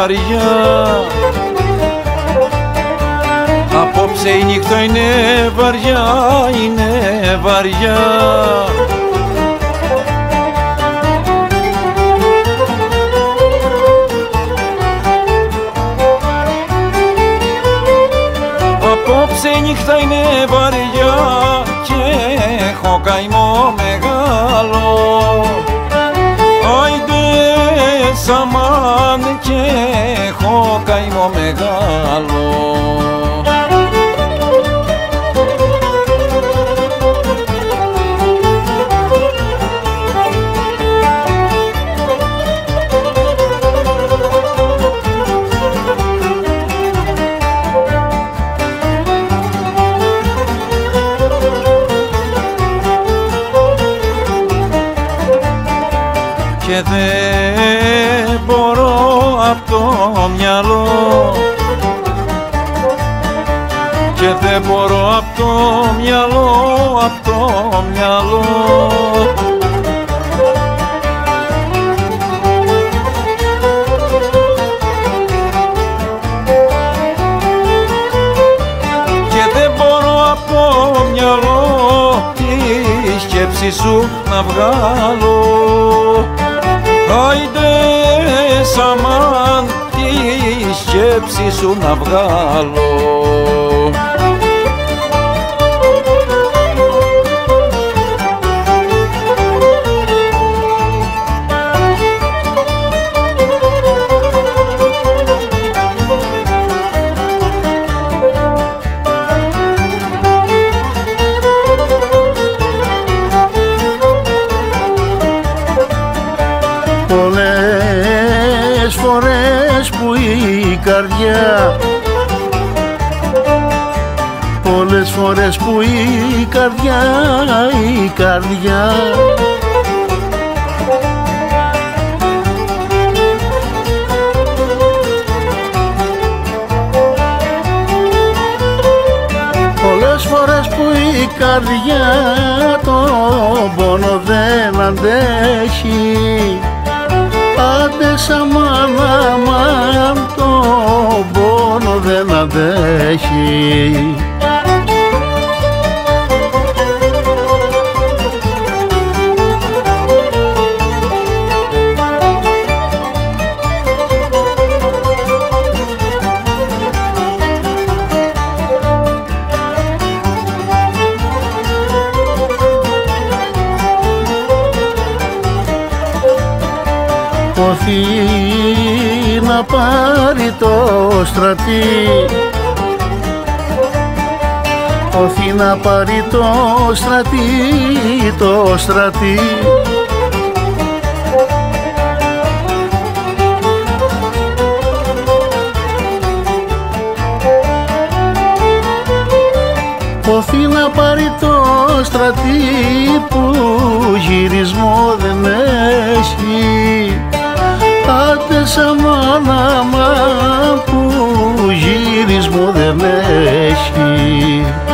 βαριά. Απόψε η νύχτα είναι βαριά, είναι βαριά. Απόψε η νύχτα είναι βαριά και έχω καημό μεγάλο. Άιντε σαμάν και έχω καημό μεγάλο. Και δεν μπορώ απ' το μυαλό. Και δεν μπορώ απ' το μυαλό, απ' το μυαλό. Και δεν μπορώ απ' το μυαλό τη σκέψη σου να βγάλω. Άιντε σαμάν τη σκέψη σου να βγάλω. Πολλές φορές που η καρδιά Πολλές φορές που η καρδιά, η καρδιά. Πολλές φορές που η καρδιά το πόνο δεν αντέχει Άντε σαμάν, beşi σηκωθεί να πάρει το στρατή. Σηκωθεί να πάρει το στρατή, το στρατή. Ποθεί να πάρει το στρατή που γυρισμό δεν έχει. Αman μα που γύρισμο δεν έχει.